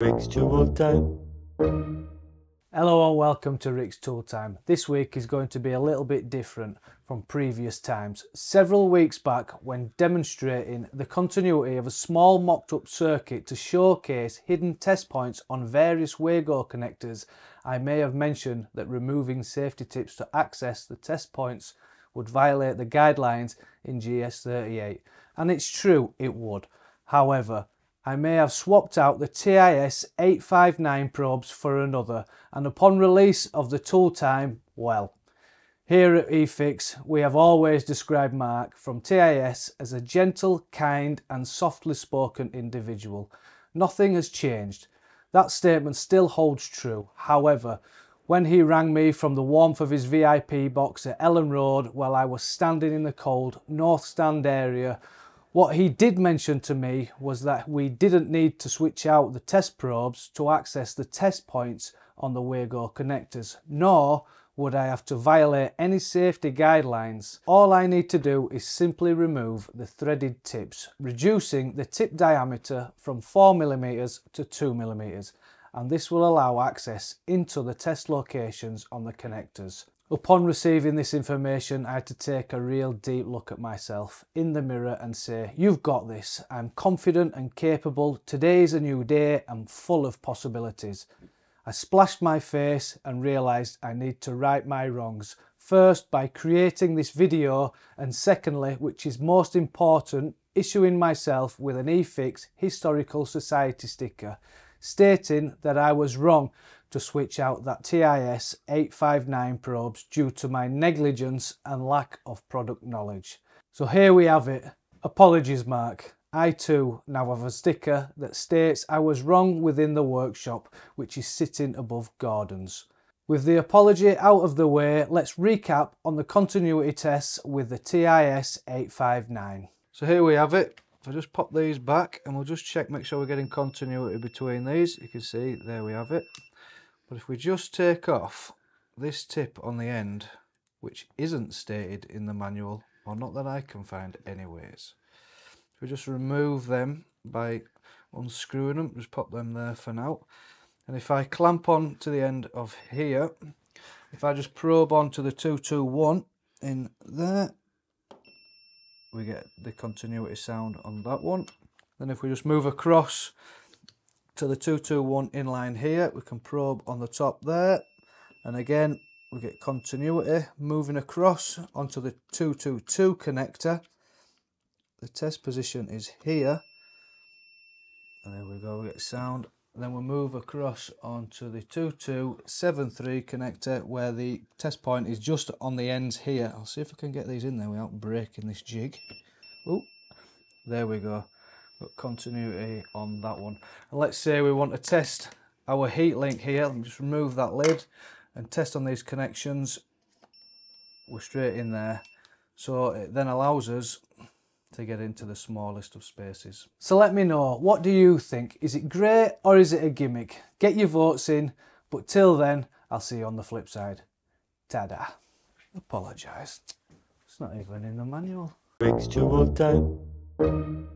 Rick's Tool Time. Hello and welcome to Rick's Tool Time. This week is going to be a little bit different from previous times. Several weeks back when demonstrating the continuity of a small mocked up circuit to showcase hidden test points on various Wago connectors, I may have mentioned that removing safety tips to access the test points would violate the guidelines in GS38. And it's true, it would. However, I may have swapped out the TIS 859 probes for another and upon release of the tool time, well, here at eFIXX we have always described Mark from TIS as a gentle, kind and softly spoken individual. Nothing has changed. That statement still holds true. However, when he rang me from the warmth of his VIP box at Elland Road while I was standing in the cold North Stand area what he did mention to me was that we didn't need to switch out the test probes to access the test points on the Wago connectors, nor would I have to violate any safety guidelines. All I need to do is simply remove the threaded tips, reducing the tip diameter from 4mm to 2mm, and this will allow access into the test locations on the connectors. Upon receiving this information, I had to take a real deep look at myself in the mirror and say, You've got this. I'm confident and capable. Today's a new day. I'm full of possibilities. I splashed my face and realised I need to right my wrongs. First, by creating this video, and secondly, which is most important, issuing myself with an eFIXX Historical Society sticker stating that I was wrong to switch out that TIS 859 probes due to my negligence and lack of product knowledge. So here we have it. Apologies Mark. I too now have a sticker that states I was wrong within the workshop which is sitting above Gordon's. With the apology out of the way, let's recap on the continuity tests with the TIS 859. So here we have it. I just pop these back and we'll just check, make sure we're getting continuity between these. You can see, there we have it. But if we just take off this tip on the end, which isn't stated in the manual, or not that I can find anyways, if we just remove them by unscrewing them, just pop them there for now. And if I clamp on to the end of here, if I just probe onto the 221 in there, we get the continuity sound on that one. Then if we just move across to the 221 inline here, we can probe on the top there. And again, we get continuity moving across onto the 222 connector. The test position is here. And there we go, we get sound. Then we'll move across onto the 2273 connector where the test point is just on the ends here. I'll see if I can get these in there without breaking this jig. Oh, there we go. Got continuity on that one. And let's say we want to test our heat link here. Let me just remove that lid and test on these connections. We're straight in there. So it then allows us to get into the smallest of spaces. So let me know, what do you think? Is it great or is it a gimmick? Get your votes in, but till then, I'll see you on the flip side. Ta-da. Apologise. It's not even in the manual. Tool Time.